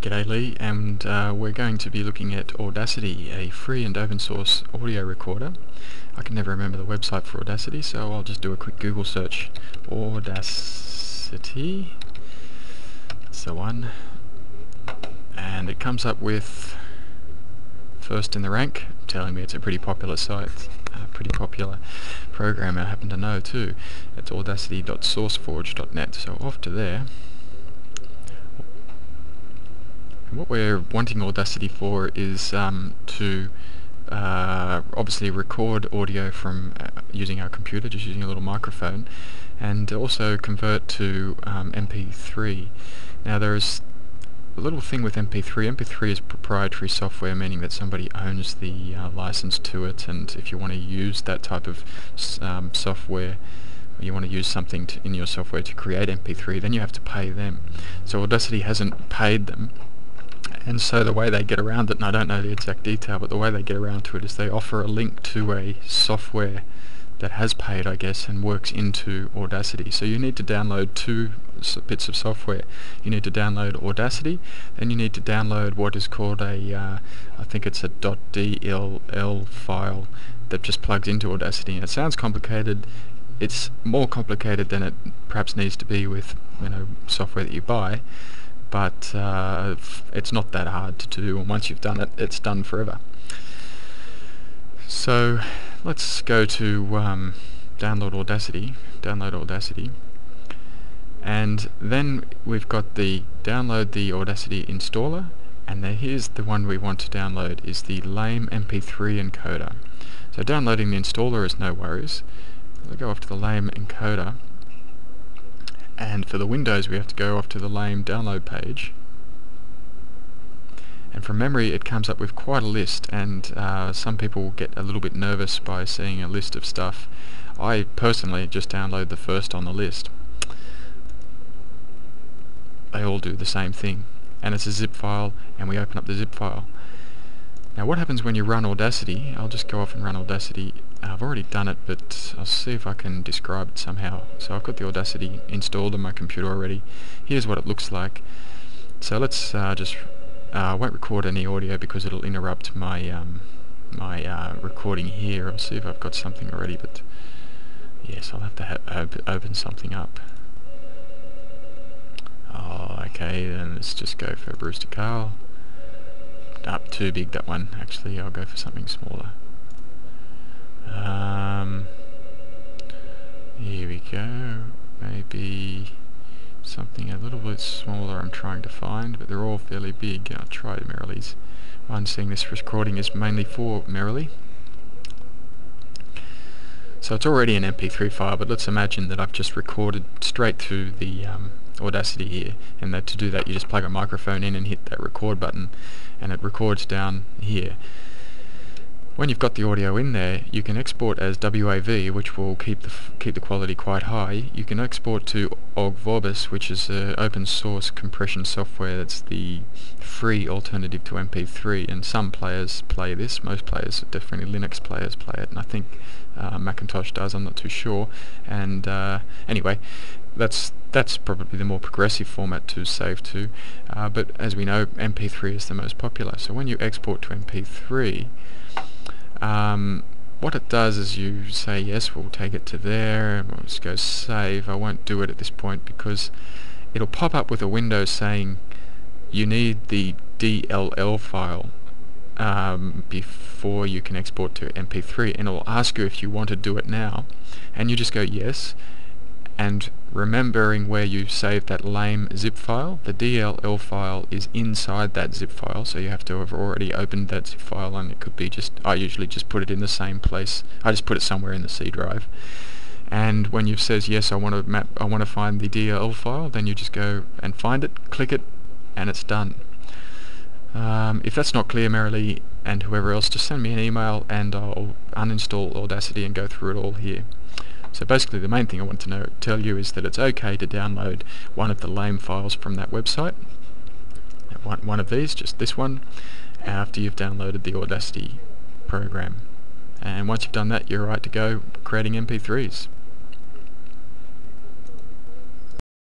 G'day Lee and uh, we're going to be looking at Audacity, a free and open source audio recorder. I can never remember the website for Audacity so I'll just do a quick Google search. Audacity, that's the one, and it comes up with first in the rank, telling me it's a pretty popular site, a pretty popular program I happen to know too. It's audacity.sourceforge.net so off to there. What we're wanting Audacity for is um, to uh, obviously record audio from uh, using our computer, just using a little microphone, and also convert to um, MP3. Now there's a little thing with MP3. MP3 is proprietary software, meaning that somebody owns the uh, license to it, and if you want to use that type of um, software, you want to use something to, in your software to create MP3, then you have to pay them. So Audacity hasn't paid them, and so the way they get around it, and I don't know the exact detail, but the way they get around to it is they offer a link to a software that has paid, I guess, and works into Audacity. So you need to download two bits of software. You need to download Audacity, then you need to download what is called a, uh, I think it's a .dll file that just plugs into Audacity. And it sounds complicated. It's more complicated than it perhaps needs to be with you know software that you buy but uh, it's not that hard to do. And once you've done it it's done forever. So let's go to um, download Audacity download Audacity. And then we've got the download the Audacity installer. And then here's the one we want to download is the lame mp3 encoder. So downloading the installer is no worries. I'll go off to the lame encoder and for the Windows we have to go off to the lame download page. And from memory it comes up with quite a list. And uh, some people get a little bit nervous by seeing a list of stuff. I personally just download the first on the list. They all do the same thing. And it's a zip file and we open up the zip file now what happens when you run Audacity I'll just go off and run Audacity I've already done it, but I'll see if I can describe it somehow. So I've got the Audacity installed on my computer already. Here's what it looks like. So let's uh, just, uh, I won't record any audio because it'll interrupt my um, my uh, recording here. I'll see if I've got something already, but yes, I'll have to ha op open something up. Oh, okay, then let's just go for Brewster Kahle. Up, too big that one. Actually, I'll go for something smaller. Um, here we go. Maybe something a little bit smaller I'm trying to find, but they're all fairly big. I'll try Merrily's. One seeing this recording is mainly for Merrily. So it's already an MP3 file, but let's imagine that I've just recorded straight through the um, Audacity here, and that to do that you just plug a microphone in and hit that record button, and it records down here. When you've got the audio in there, you can export as WAV, which will keep the keep the quality quite high. You can export to OGG Vorbis, which is open source compression software that's the free alternative to MP3. And some players play this. Most players, definitely Linux players, play it, and I think uh, Macintosh does. I'm not too sure. And uh, anyway, that's that's probably the more progressive format to save to. Uh, but as we know, MP3 is the most popular. So when you export to MP3 um, what it does is you say yes we'll take it to there and we'll just go save I won't do it at this point because it'll pop up with a window saying you need the DLL file um, before you can export to MP3 and it'll ask you if you want to do it now and you just go yes and remembering where you saved that lame zip file, the DLL file is inside that zip file, so you have to have already opened that zip file and it could be just, I usually just put it in the same place, I just put it somewhere in the C drive. And when you says yes, I want to map, I want to find the DLL file, then you just go and find it, click it, and it's done. Um, if that's not clear, Merrily and whoever else, just send me an email and I'll uninstall Audacity and go through it all here. So basically the main thing I want to know, tell you is that it's okay to download one of the lame files from that website, one, one of these, just this one, after you've downloaded the Audacity program. And once you've done that, you're right to go creating MP3s.